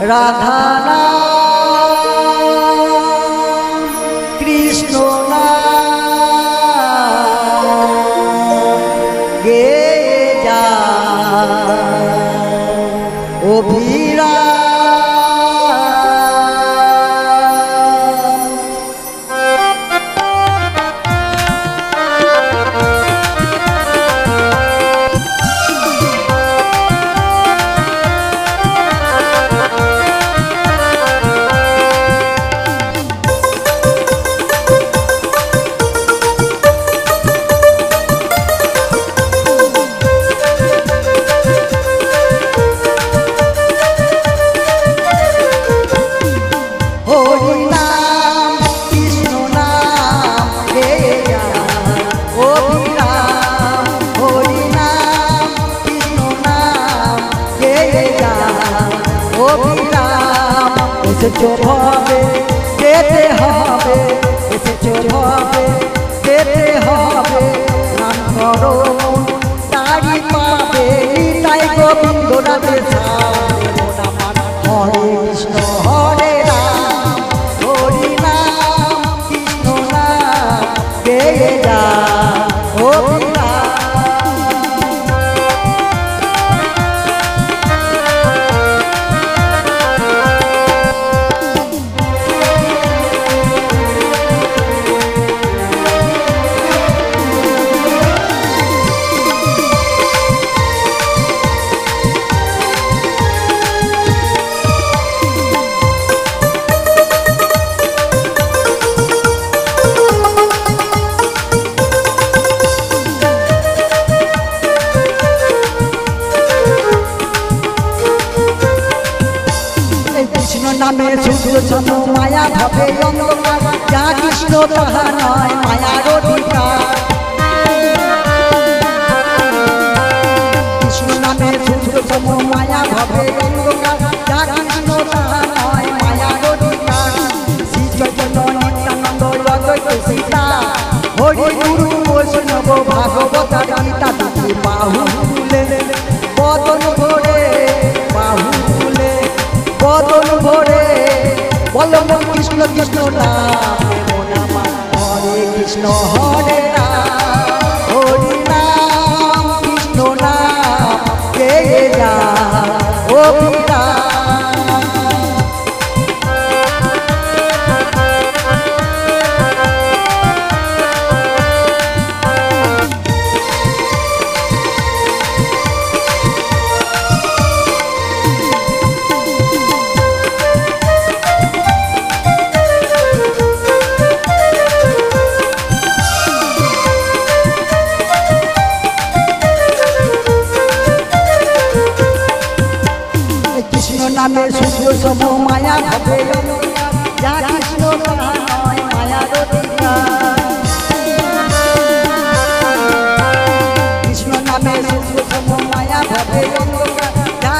রাধা না কৃষ্ণ না গে যা অভি এসেছে ভাবে পেতে হবে, এসেছে ভাবে পেতে হবে নাম করো তারি পাবে, তাই গোবিন্দ রাধে হরে কৃষ্ণ, হরে রাম, হরি নাম কৃষ্ণ নাম পেয়ে যায়? নামে শুধু শুধু মায়া ভাবে অন্ধকার। যা কৃষ্ণ তাহা নয় বল কৃষ্ণ কৃষ্ণ নাম, হরে কৃষ্ণ, হরে রাম। হরি নাম, কৃষ্ণ নাম, কে যা ও নামে সূর্য সম মায়া ভাবে। যা কৃষ্ণ অধিকার কৃষ্ণ নামে সূর্য সম মায়া ভাবে। যা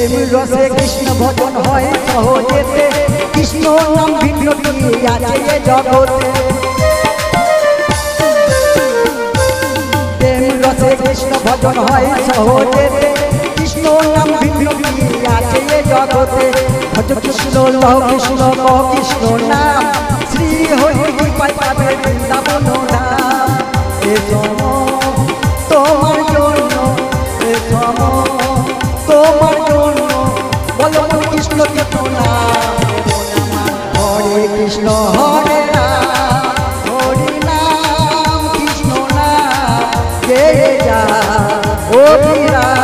প্রেম রসে কৃষ্ণ ভজন হয় সহজেতে। কৃষ্ণ নাম ভিন্ন আছে জগতে। প্রেম রসে কৃষ্ণ ভজন হয় সহজেতে। কৃষ্ণ নাম ভিন্ন আছে জগতে। ভজ কৃষ্ণ কৃষ্ণ কৃষ্ণ নাম। হরে কৃষ্ণ হরে হরি নাম কৃষ্ণ নাম কে যা ও বীরা